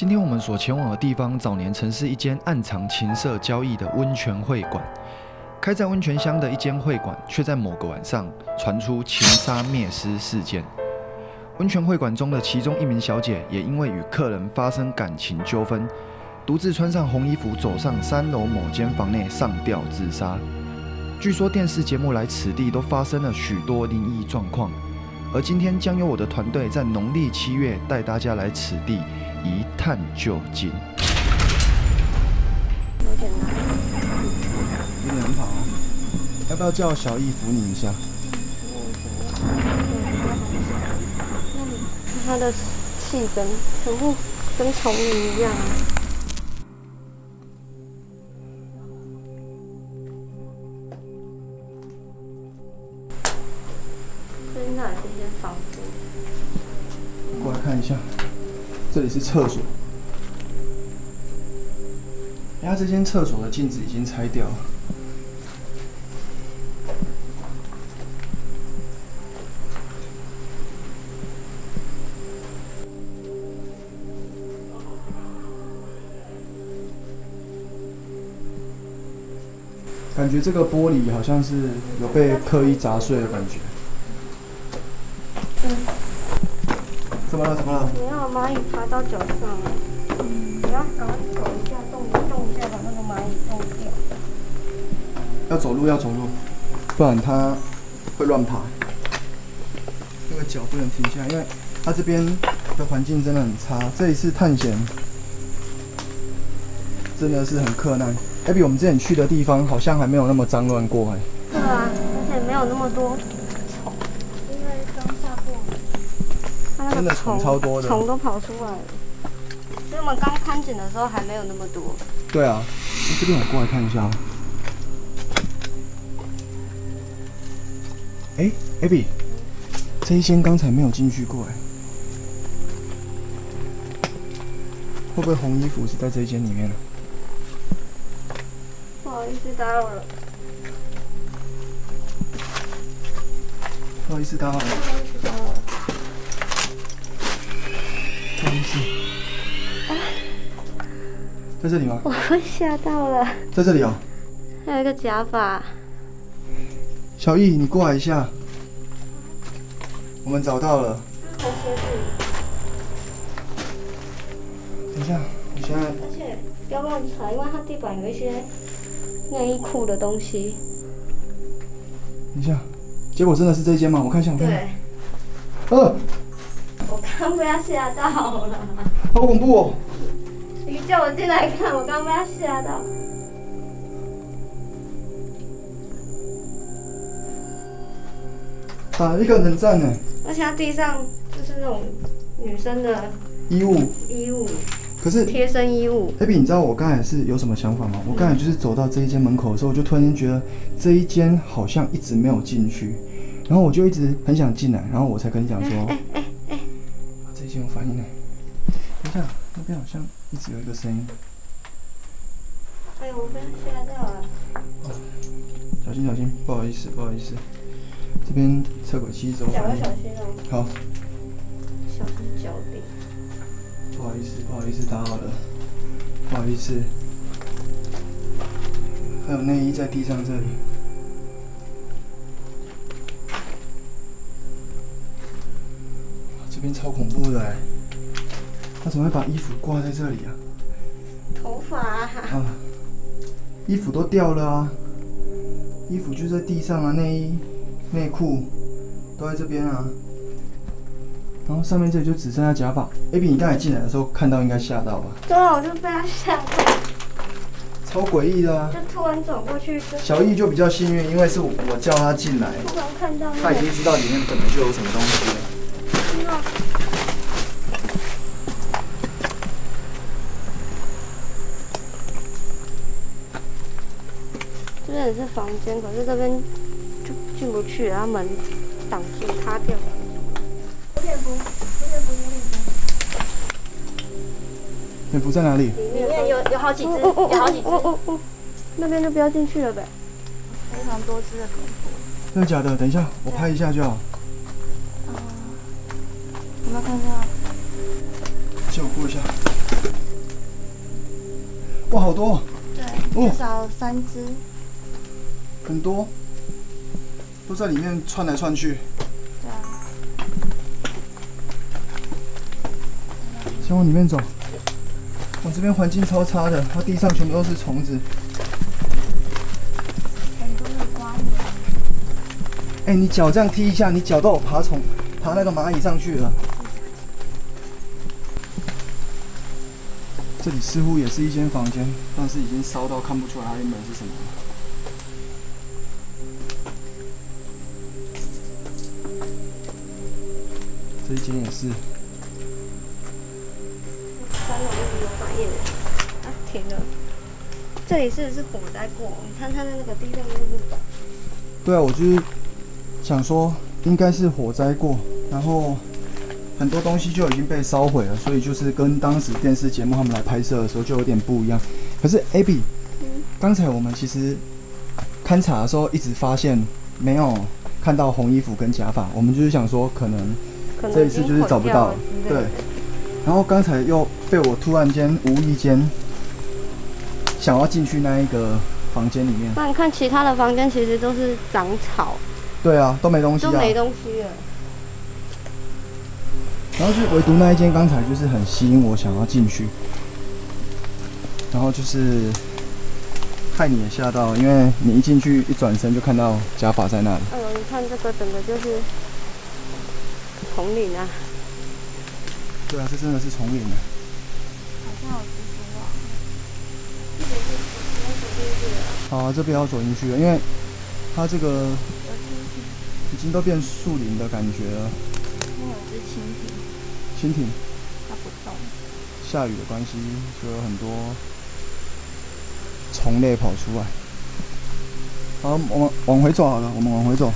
今天我们所前往的地方，早年曾是一间暗藏情色交易的温泉会馆。开在温泉乡的一间会馆，却在某个晚上传出情杀灭尸事件。温泉会馆中的其中一名小姐，也因为与客人发生感情纠纷，独自穿上红衣服走上三楼某间房内上吊自杀。据说电视节目来此地都发生了许多灵异状况，而今天将由我的团队在农历七月带大家来此地一探究竟。有点难。有点跑，要不要叫小易扶你一下？他的气氛全部跟丛林一样啊。厕所。哎，呀这间厕所的镜子已经拆掉了。感觉这个玻璃好像是有被刻意砸碎的感觉。嗯，怎么了？怎么了？你要蚂蚁爬到脚上了，你要赶快走一下，动一动一下，把那个蚂蚁弄掉。要走路，要走路，不然它会乱爬。那个脚不能停下，因为它这边的环境真的很差。这一次探险真的是很困难。哎，比我们之前去的地方好像还没有那么脏乱过哎。对啊，而且没有那么多虫，因为刚下过雨，它真的个虫超多的虫都跑出来了。所以我们刚看景的时候还没有那么多。对啊，哎这边我过来看一下哦。哎，Abby，这一间刚才没有进去过哎，会不会红衣服是在这一间里面呢？不好意思打扰了，不好意思打扰了，不好意思打扰了。在这里吗？我被吓到了，在这里哦。还有一个假发，小易，你过来一下。我们找到了。等一下，我现在而且不要乱踩，因为它地板有一些内衣裤的东西。等一下，结果真的是这一间吗？我看一下，我看一下。对，呃，我刚被他吓到了。好恐怖哦！你叫我进来看，我刚被他吓到。啊一个人站呢，而且他地上就是那种女生的衣物。衣物，可是贴身衣物。，Abby，你知道我刚才是有什么想法吗？我刚才就是走到这一间门口的时候，我就突然间觉得这一间好像一直没有进去，然后我就一直很想进来，然后我才跟你讲说，一间有反应呢。等一下，那边好像一直有一个声音，哎呦，我被他吓到了。小心小心，不好意思不好意思，这边测轨器有脚要反应小。心哦，好，小心脚底。不好意思不好意思打扰了，不好意思。还有内衣在地上这里。这边超恐怖的哎！他怎么会把衣服挂在这里啊？头发、啊，啊，衣服都掉了啊！衣服就在地上啊，内衣、内裤都在这边啊。然后上面这里就只剩下假发。A B，你刚才进来的时候看到应该吓到吧？对啊，我就被他吓到，超诡异的啊！就突然走过去，小易就比较幸运，因为是我我叫他进来，突然看到他已经知道里面本来就有什么东西这边也是房间，可是这边就进不去，然后门挡住，塌掉了。有蝙蝠，有蝙蝠，有蝙蝠。蝙蝠在哪里？里面有有好几只，有好几只。哦哦哦，那边就不要进去了呗。非常多只的蝙蝠。真的假的？等一下，我拍一下就好。有没有看到？借我过一下。哇，好多，对，至少三只。很多，都在里面窜来窜去。对啊。先往里面走。我这边环境超差的，它地上全部都是虫子。很多的瓜子。哎，你脚这样踢一下，你脚都有爬虫、爬那个蚂蚁上去了。这里似乎也是一间房间，但是已经烧到看不出来它原本是什么。这一间也是。三楼为什么有反应？啊，停了。这里是是火灾过？你看它的那个地上那个木板。对啊，我就是想说，应该是火灾过，然后很多东西就已经被烧毁了，所以就是跟当时电视节目他们来拍摄的时候就有点不一样。可是 Abby，刚才我们其实勘察的时候一直发现没有看到红衣服跟假发，我们就是想说可能这一次就是找不到对。然后刚才又被我突然间无意间想要进去那一个房间里面，那你看其他的房间其实都是长草，对啊，都没东西啊，都没东西了。然后就唯独那一间刚才就是很吸引我想要进去，然后就是害你也吓到，因为你一进去一转身就看到假发在那里。哎呦，你看这个整个就是丛林啊，对啊，这真的是丛林啊。好像有蜘蛛网。这个是不要走进去了，好啊，这边要走进去了，因为它这个已经都变树林的感觉了。那有只蜻蜓，蜻蜓，它不动。下雨的关系，就有很多虫类跑出来。好，我们往回走好了，我们往回走。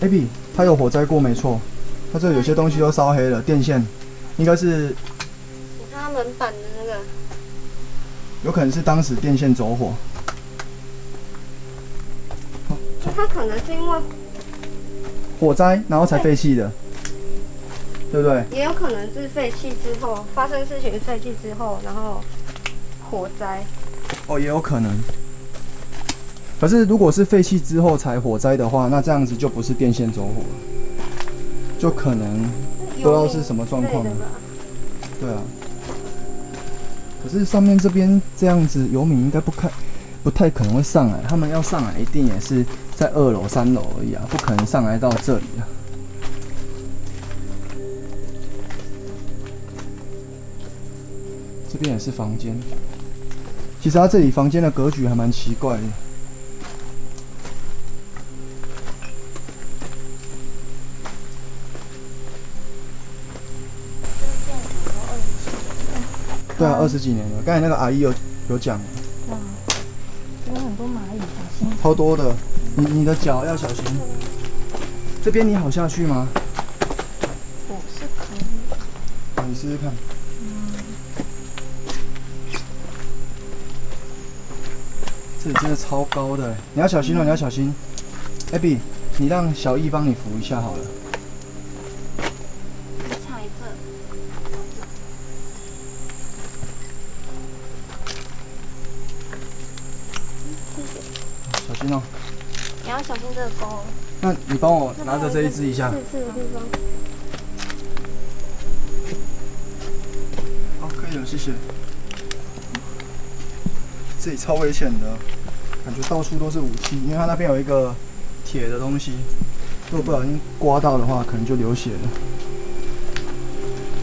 Abby，它有火灾过没错，它这有些东西都烧黑了，电线应该是你看它门板的那个，有可能是当时电线走火。它可能是因为，火灾，然后才废弃的，对不对？也有可能是废弃之后发生事情，废弃之后，然后火灾。哦，也有可能。可是如果是废弃之后才火灾的话，那这样子就不是电线走火了，就可能不知道是什么状况之类的吧对啊。可是上面这边这样子，游民应该不开，不太可能会上来。他们要上来，一定也是在二楼、三楼而已啊，不可能上来到这里啊。这边也是房间，其实它这里房间的格局还蛮奇怪的。对啊，二十几年了。刚才那个阿姨有有讲，哇，有很多蚂蚁，小心。超多的。你你的脚要小心。这边你好下去吗？我是可以。啊你试试看。这里真的超高的，你要小心哦，你要小心。Abby，你让小易帮你扶一下好了。心哦。你要小心这个钩。那你帮我拿着这一只一下。刺刺的地方。好，可以了，谢谢。这里超危险的，感觉到处都是武器，因为它那边有一个铁的东西，如果不小心刮到的话，可能就流血了。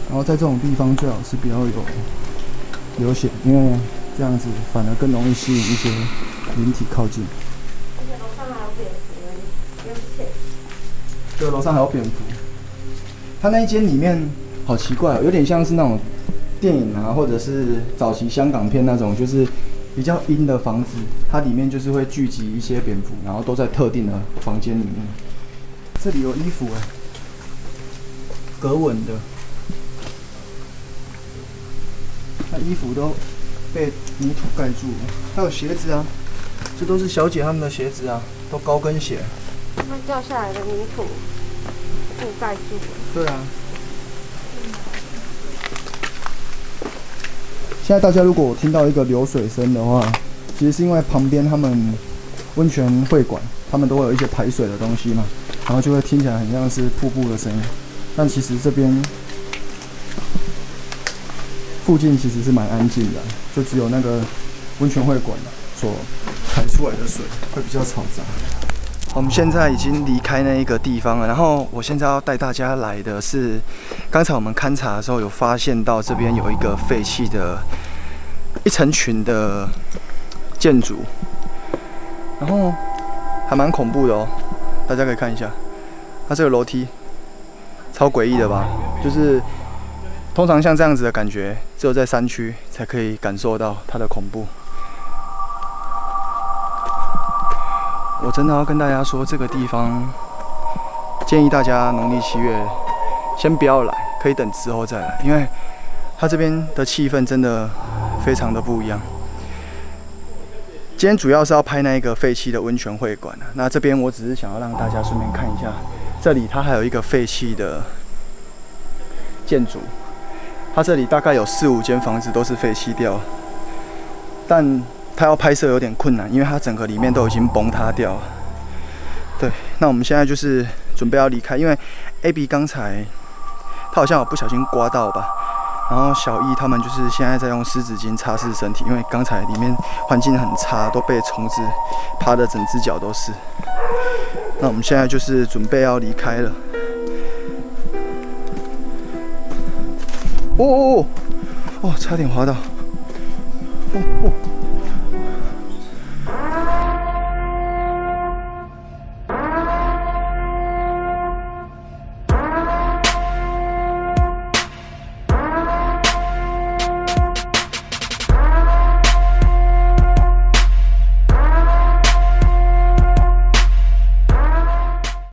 然后在这种地方最好是不要有流血，因为这样子反而更容易吸引一些灵体靠近。对，楼上还有蝙蝠。它那一间里面好奇怪、哦，有点像是那种电影啊，或者是早期香港片那种，就是比较阴的房子，它里面就是会聚集一些蝙蝠，然后都在特定的房间里面。这里有衣服哎，格纹的，那衣服都被泥土盖住了，还有鞋子啊，这都是小姐她们的鞋子啊，都高跟鞋。这边掉下来的泥土覆盖住了。对啊。现在大家如果听到一个流水声的话，其实是因为旁边他们温泉会馆，他们都会有一些排水的东西嘛，然后就会听起来很像是瀑布的声音。但其实这边附近其实是蛮安静的，就只有那个温泉会馆所排出来的水会比较嘈杂。我们现在已经离开那一个地方了，然后我现在要带大家来的是，刚才我们勘察的时候有发现到这边有一个废弃的一层群的建筑，然后还蛮恐怖的哦，大家可以看一下，它这个楼梯超诡异的吧？就是通常像这样子的感觉，只有在山区才可以感受到它的恐怖。我真的要跟大家说，这个地方建议大家农历七月先不要来，可以等之后再来，因为它这边的气氛真的非常的不一样。今天主要是要拍那一个废弃的温泉会馆那这边我只是想要让大家顺便看一下，这里它还有一个废弃的建筑，它这里大概有四五间房子都是废弃掉，但。他要拍摄有点困难，因为它整个里面都已经崩塌掉了。对，那我们现在就是准备要离开，因为 A B 刚才他好像有不小心刮到吧，然后小易他们就是现在在用湿纸巾擦拭身体，因为刚才里面环境很差，都被虫子爬的整只脚都是。那我们现在就是准备要离开了。哦哦哦，哦，差点滑倒。哦哦。